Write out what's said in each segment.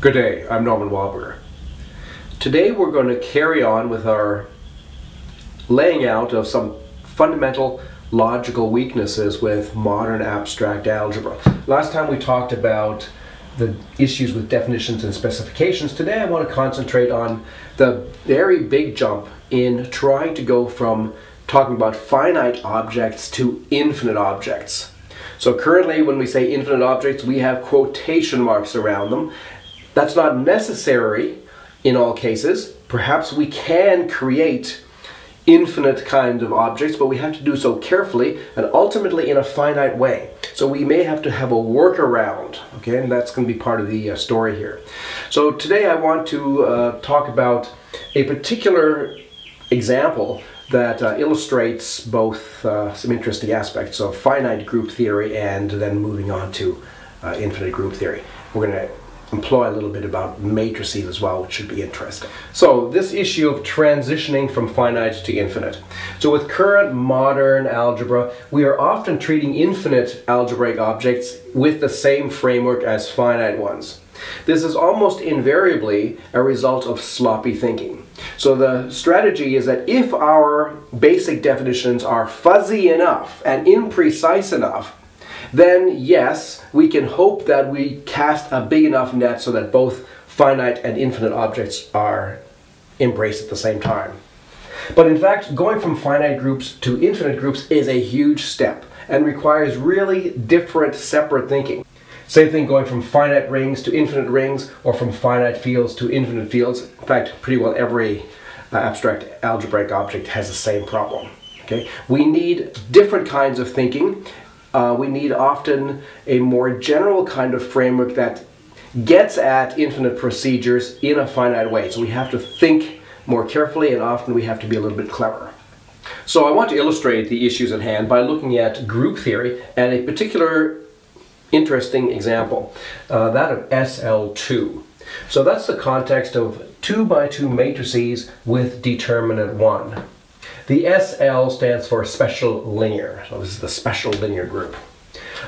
Good day, I'm Norman Wildberger. Today we're going to carry on with our laying out of some fundamental logical weaknesses with modern abstract algebra. Last time we talked about the issues with definitions and specifications. Today I want to concentrate on the very big jump in trying to go from talking about finite objects to infinite objects. So currently when we say infinite objects we have quotation marks around them that's not necessary in all cases. Perhaps we can create infinite kind of objects, but we have to do so carefully and ultimately in a finite way. So we may have to have a workaround, okay, and that's going to be part of the uh, story here. So today I want to uh, talk about a particular example that uh, illustrates both uh, some interesting aspects of finite group theory and then moving on to uh, infinite group theory. We're going to employ a little bit about matrices as well, which should be interesting. So this issue of transitioning from finite to infinite. So with current modern algebra, we are often treating infinite algebraic objects with the same framework as finite ones. This is almost invariably a result of sloppy thinking. So the strategy is that if our basic definitions are fuzzy enough and imprecise enough, then yes, we can hope that we cast a big enough net so that both finite and infinite objects are embraced at the same time. But in fact, going from finite groups to infinite groups is a huge step and requires really different separate thinking. Same thing going from finite rings to infinite rings or from finite fields to infinite fields. In fact, pretty well every uh, abstract algebraic object has the same problem. Okay? We need different kinds of thinking uh, we need often a more general kind of framework that gets at infinite procedures in a finite way. So we have to think more carefully and often we have to be a little bit clever. So I want to illustrate the issues at hand by looking at group theory and a particular interesting example, uh, that of SL2. So that's the context of 2 by 2 matrices with determinant 1. The SL stands for special linear. So this is the special linear group.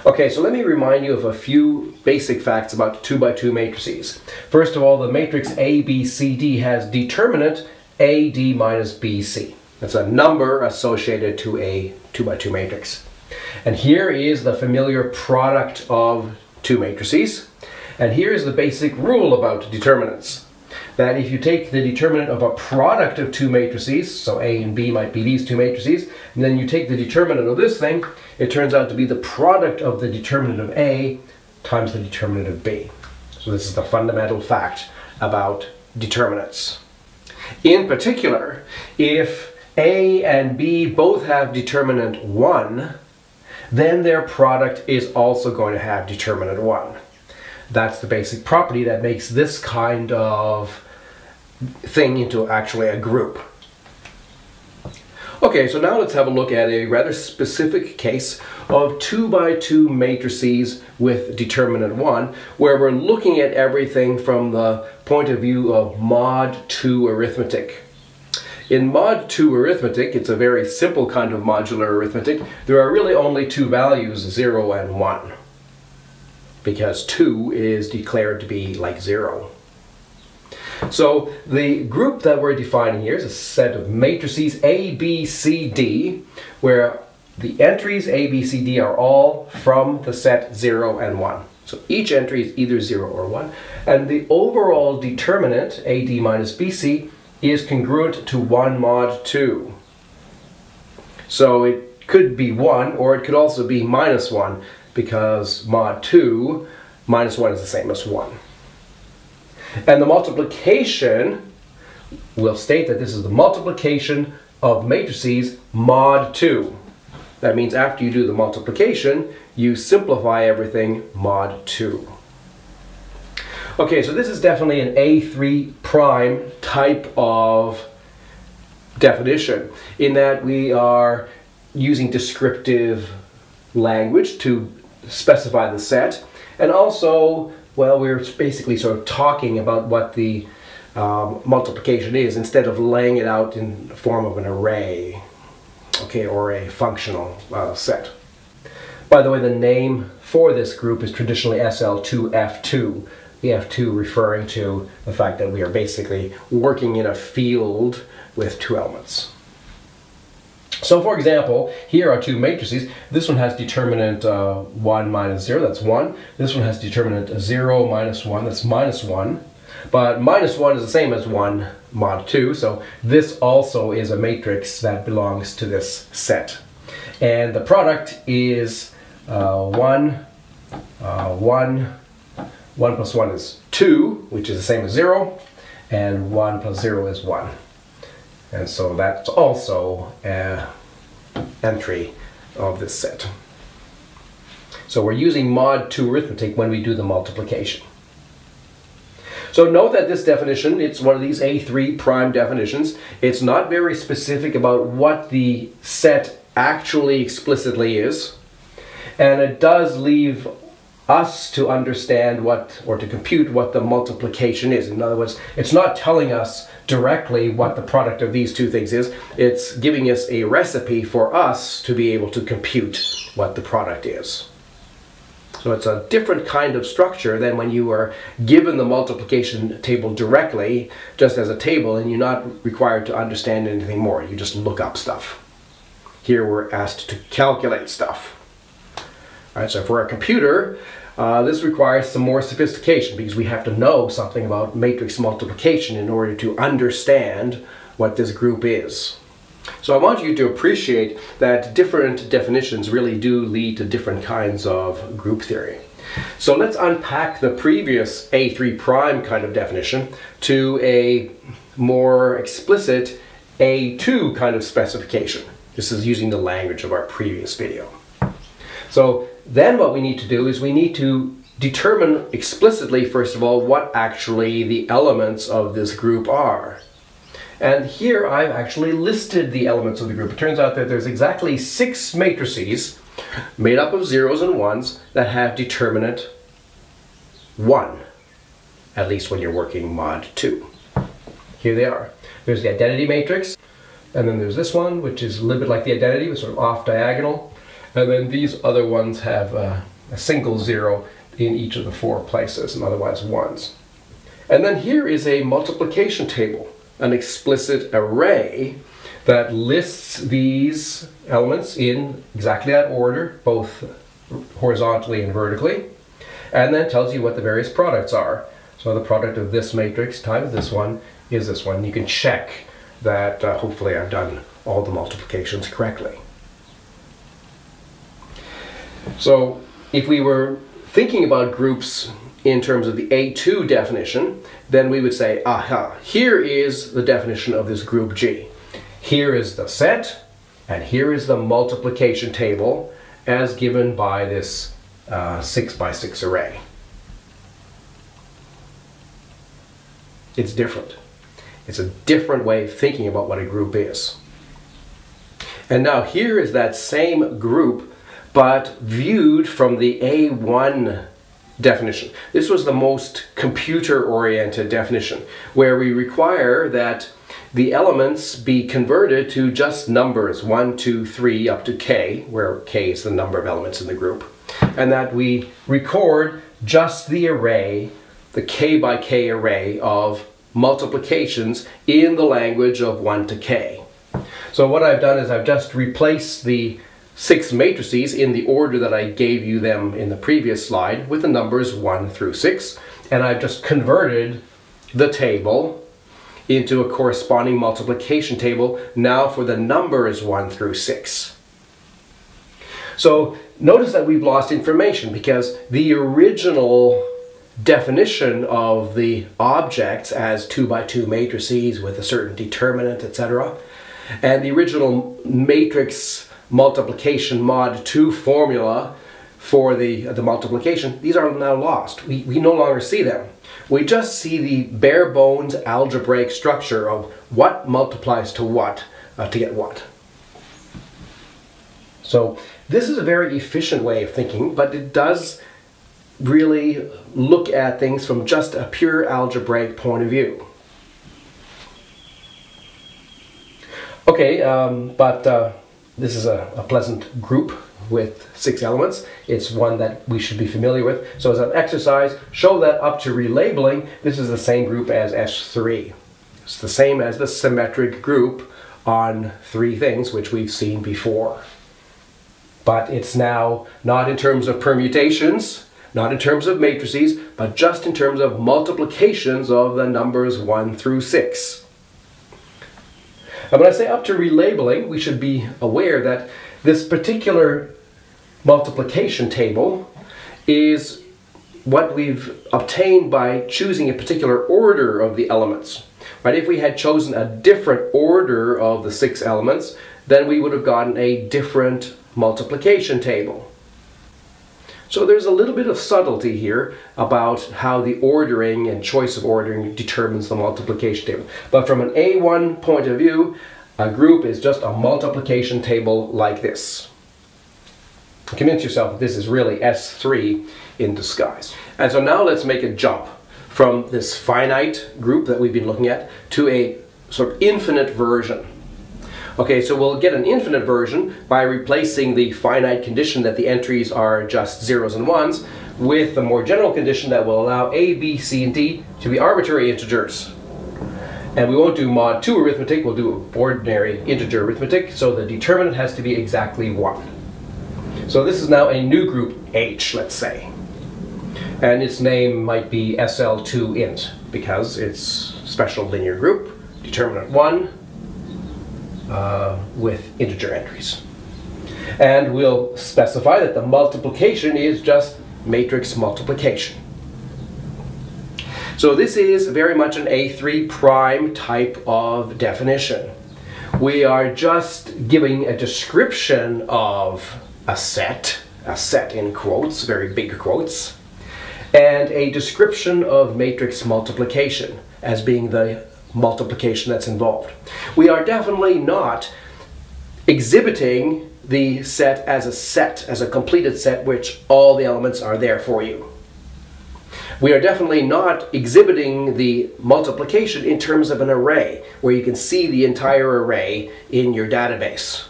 Okay, so let me remind you of a few basic facts about 2 by 2 matrices. First of all, the matrix ABCD has determinant AD minus BC. That's a number associated to a 2 by 2 matrix. And here is the familiar product of two matrices. And here is the basic rule about determinants that if you take the determinant of a product of two matrices, so A and B might be these two matrices, and then you take the determinant of this thing, it turns out to be the product of the determinant of A times the determinant of B. So this is the fundamental fact about determinants. In particular, if A and B both have determinant 1, then their product is also going to have determinant 1. That's the basic property that makes this kind of thing into actually a group. Okay, so now let's have a look at a rather specific case of 2 by 2 matrices with determinant 1, where we're looking at everything from the point of view of mod 2 arithmetic. In mod 2 arithmetic, it's a very simple kind of modular arithmetic. There are really only two values, 0 and 1, because 2 is declared to be like 0. So the group that we're defining here is a set of matrices A, B, C, D, where the entries A, B, C, D are all from the set 0 and 1. So each entry is either 0 or 1. And the overall determinant, AD minus BC, is congruent to 1 mod 2. So it could be 1, or it could also be minus 1, because mod 2 minus 1 is the same as 1. And the multiplication will state that this is the multiplication of matrices mod 2. That means after you do the multiplication, you simplify everything mod 2. Okay, so this is definitely an A3 prime type of definition in that we are using descriptive language to specify the set and also well, we're basically sort of talking about what the um, multiplication is instead of laying it out in the form of an array, okay, or a functional uh, set. By the way, the name for this group is traditionally SL2F2, the F2 referring to the fact that we are basically working in a field with two elements. So for example, here are two matrices. This one has determinant uh, 1 minus 0, that's 1. This one has determinant 0 minus 1, that's minus 1. But minus 1 is the same as 1 mod 2, so this also is a matrix that belongs to this set. And the product is uh, 1, uh, 1, 1 plus 1 is 2, which is the same as 0, and 1 plus 0 is 1. And so that's also an entry of this set. So we're using mod 2 arithmetic when we do the multiplication. So note that this definition, it's one of these A3 prime definitions. It's not very specific about what the set actually explicitly is. And it does leave us to understand what, or to compute what the multiplication is. In other words, it's not telling us directly what the product of these two things is. It's giving us a recipe for us to be able to compute what the product is. So it's a different kind of structure than when you are given the multiplication table directly, just as a table, and you're not required to understand anything more. You just look up stuff. Here we're asked to calculate stuff. All right, so for a computer, uh, this requires some more sophistication because we have to know something about matrix multiplication in order to understand what this group is. So I want you to appreciate that different definitions really do lead to different kinds of group theory. So let's unpack the previous A3 prime kind of definition to a more explicit A2 kind of specification. This is using the language of our previous video. So then what we need to do is we need to determine explicitly, first of all, what actually the elements of this group are. And here I've actually listed the elements of the group. It turns out that there's exactly six matrices made up of zeros and ones that have determinant 1, at least when you're working mod 2. Here they are. There's the identity matrix, and then there's this one, which is a little bit like the identity, but sort of off diagonal. And then these other ones have uh, a single zero in each of the four places, and otherwise ones. And then here is a multiplication table, an explicit array that lists these elements in exactly that order, both horizontally and vertically, and then tells you what the various products are. So the product of this matrix times this one is this one. You can check that uh, hopefully I've done all the multiplications correctly. So if we were thinking about groups in terms of the A2 definition, then we would say, aha, here is the definition of this group G. Here is the set, and here is the multiplication table as given by this uh, 6 by 6 array. It's different. It's a different way of thinking about what a group is. And now here is that same group but viewed from the A1 definition. This was the most computer-oriented definition, where we require that the elements be converted to just numbers, 1, 2, 3, up to k, where k is the number of elements in the group, and that we record just the array, the k by k array of multiplications in the language of 1 to k. So what I've done is I've just replaced the six matrices in the order that I gave you them in the previous slide with the numbers 1 through 6 and I've just converted the table into a corresponding multiplication table now for the numbers 1 through 6. So notice that we've lost information because the original definition of the objects as 2 by 2 matrices with a certain determinant etc and the original matrix multiplication mod 2 formula for the, the multiplication, these are now lost. We, we no longer see them. We just see the bare bones algebraic structure of what multiplies to what uh, to get what. So this is a very efficient way of thinking, but it does really look at things from just a pure algebraic point of view. Okay, um, but uh, this is a, a pleasant group with six elements. It's one that we should be familiar with. So as an exercise, show that up to relabeling. This is the same group as S3. It's the same as the symmetric group on three things, which we've seen before. But it's now not in terms of permutations, not in terms of matrices, but just in terms of multiplications of the numbers 1 through 6. Uh, and when I say up to relabeling, we should be aware that this particular multiplication table is what we've obtained by choosing a particular order of the elements. Right? If we had chosen a different order of the six elements, then we would have gotten a different multiplication table. So there's a little bit of subtlety here about how the ordering and choice of ordering determines the multiplication table. But from an A1 point of view, a group is just a multiplication table like this. Convince yourself that this is really S3 in disguise. And so now let's make a jump from this finite group that we've been looking at to a sort of infinite version. Okay, so we'll get an infinite version by replacing the finite condition that the entries are just zeros and ones with a more general condition that will allow A, B, C, and D to be arbitrary integers. And we won't do mod 2 arithmetic, we'll do ordinary integer arithmetic, so the determinant has to be exactly 1. So this is now a new group H, let's say. And its name might be SL2 int, because it's special linear group, determinant 1, uh, with integer entries. And we'll specify that the multiplication is just matrix multiplication. So this is very much an A3 prime type of definition. We are just giving a description of a set, a set in quotes, very big quotes, and a description of matrix multiplication as being the multiplication that's involved. We are definitely not exhibiting the set as a set, as a completed set, which all the elements are there for you. We are definitely not exhibiting the multiplication in terms of an array, where you can see the entire array in your database.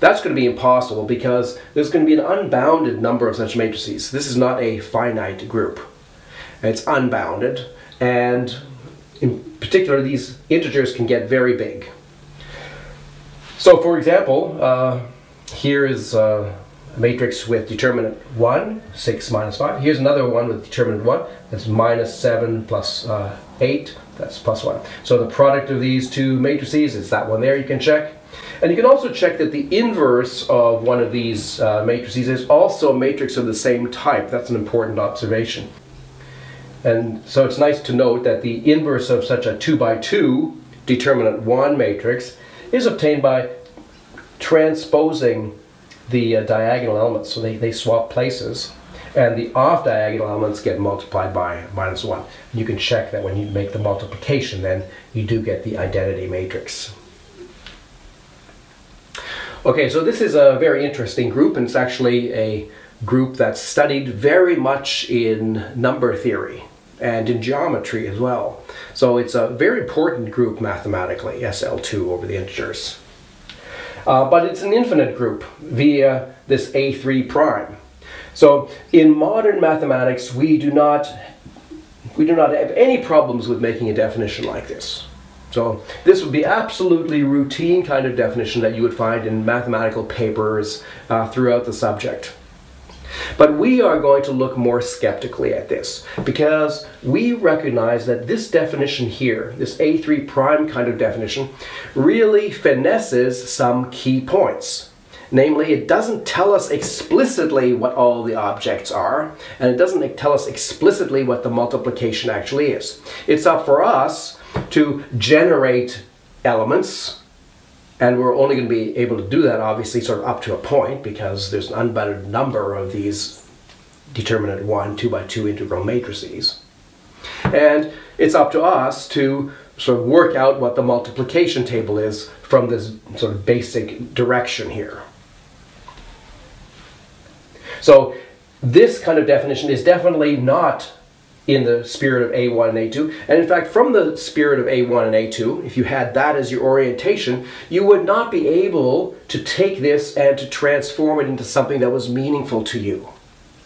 That's going to be impossible because there's going to be an unbounded number of such matrices. This is not a finite group. It's unbounded, and in particular, these integers can get very big. So for example, uh, here is uh, a matrix with determinant 1, 6 minus 5. Here's another one with determinant 1, that's minus 7 plus, uh, 8, that's plus 1. So the product of these two matrices is that one there you can check. And you can also check that the inverse of one of these uh, matrices is also a matrix of the same type. That's an important observation. And so it's nice to note that the inverse of such a 2 by 2 determinant 1 matrix is obtained by transposing the uh, diagonal elements. So they, they swap places. And the off diagonal elements get multiplied by minus 1. You can check that when you make the multiplication, then you do get the identity matrix. Okay, so this is a very interesting group, and it's actually a group that's studied very much in number theory and in geometry as well. So it's a very important group mathematically, SL2 over the integers. Uh, but it's an infinite group via this A3 prime. So in modern mathematics, we do not we do not have any problems with making a definition like this. So this would be absolutely routine kind of definition that you would find in mathematical papers uh, throughout the subject. But we are going to look more skeptically at this because we recognize that this definition here, this A3 prime kind of definition, really finesses some key points. Namely, it doesn't tell us explicitly what all the objects are, and it doesn't tell us explicitly what the multiplication actually is. It's up for us to generate elements and we're only going to be able to do that, obviously, sort of up to a point because there's an unbounded number of these determinant 1, 2 by 2 integral matrices. And it's up to us to sort of work out what the multiplication table is from this sort of basic direction here. So this kind of definition is definitely not in the spirit of A1 and A2. And in fact, from the spirit of A1 and A2, if you had that as your orientation, you would not be able to take this and to transform it into something that was meaningful to you.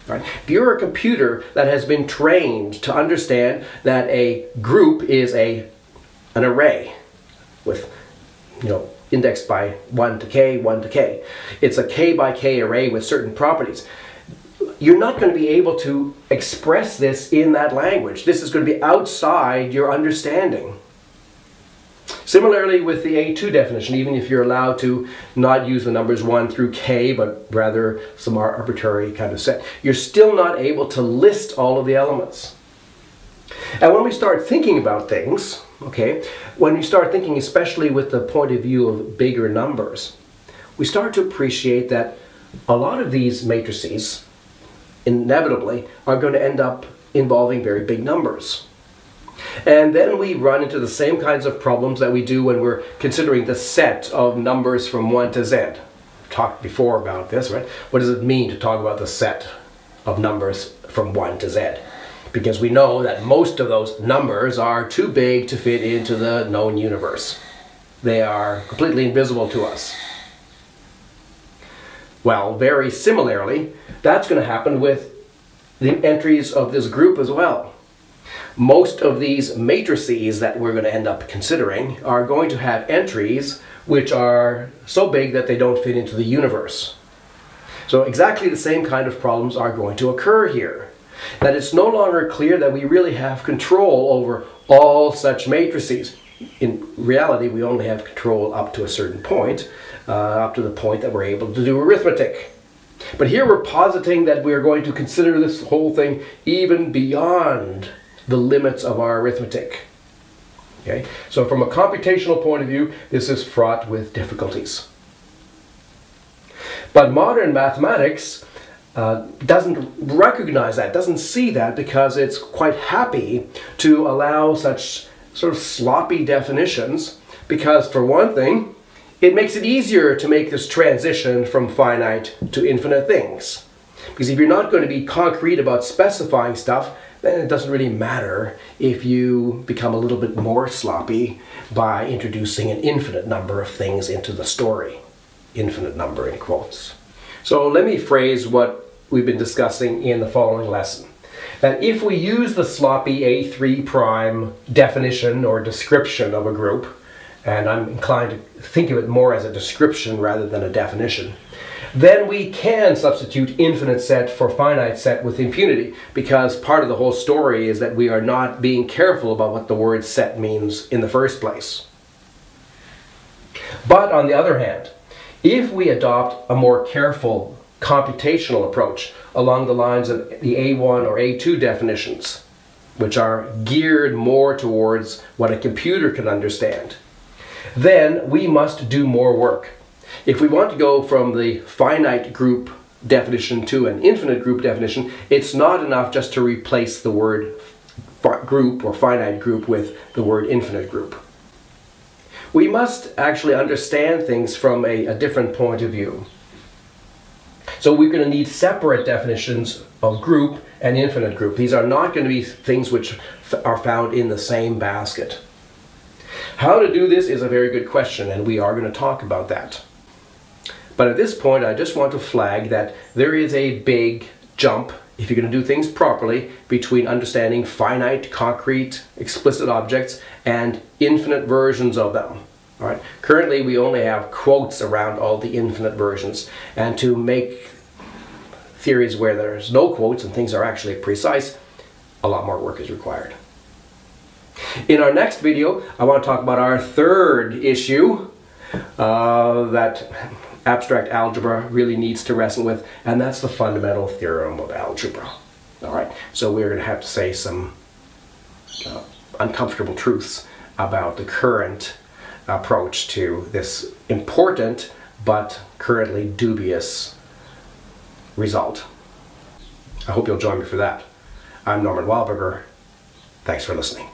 Right? If you're a computer that has been trained to understand that a group is a an array with you know indexed by 1 to k, 1 to k. It's a k by k array with certain properties you're not going to be able to express this in that language. This is going to be outside your understanding. Similarly with the A2 definition, even if you're allowed to not use the numbers 1 through k, but rather some arbitrary kind of set, you're still not able to list all of the elements. And when we start thinking about things, okay, when we start thinking especially with the point of view of bigger numbers, we start to appreciate that a lot of these matrices inevitably are going to end up involving very big numbers. And then we run into the same kinds of problems that we do when we're considering the set of numbers from 1 to z. I've talked before about this, right? What does it mean to talk about the set of numbers from 1 to z? Because we know that most of those numbers are too big to fit into the known universe. They are completely invisible to us. Well, very similarly, that's going to happen with the entries of this group as well. Most of these matrices that we're going to end up considering are going to have entries which are so big that they don't fit into the universe. So exactly the same kind of problems are going to occur here. That it's no longer clear that we really have control over all such matrices. In reality, we only have control up to a certain point, uh, up to the point that we're able to do arithmetic. But here we're positing that we are going to consider this whole thing even beyond the limits of our arithmetic. Okay? So from a computational point of view, this is fraught with difficulties. But modern mathematics uh, doesn't recognize that, doesn't see that because it's quite happy to allow such sort of sloppy definitions because for one thing, it makes it easier to make this transition from finite to infinite things. Because if you're not going to be concrete about specifying stuff, then it doesn't really matter if you become a little bit more sloppy by introducing an infinite number of things into the story. Infinite number in quotes. So let me phrase what we've been discussing in the following lesson. That if we use the sloppy A3 prime definition or description of a group, and I'm inclined to think of it more as a description rather than a definition, then we can substitute infinite set for finite set with impunity because part of the whole story is that we are not being careful about what the word set means in the first place. But on the other hand, if we adopt a more careful computational approach along the lines of the A1 or A2 definitions, which are geared more towards what a computer can understand, then we must do more work. If we want to go from the finite group definition to an infinite group definition, it's not enough just to replace the word group or finite group with the word infinite group. We must actually understand things from a, a different point of view. So we're going to need separate definitions of group and infinite group. These are not going to be things which are found in the same basket. How to do this is a very good question, and we are going to talk about that. But at this point, I just want to flag that there is a big jump, if you're going to do things properly, between understanding finite, concrete, explicit objects and infinite versions of them. All right. Currently, we only have quotes around all the infinite versions, and to make theories where there's no quotes and things are actually precise, a lot more work is required. In our next video, I want to talk about our third issue uh, that abstract algebra really needs to wrestle with, and that's the fundamental theorem of algebra. All right, so we're going to have to say some uh, uncomfortable truths about the current approach to this important but currently dubious result. I hope you'll join me for that. I'm Norman Wildberger. Thanks for listening.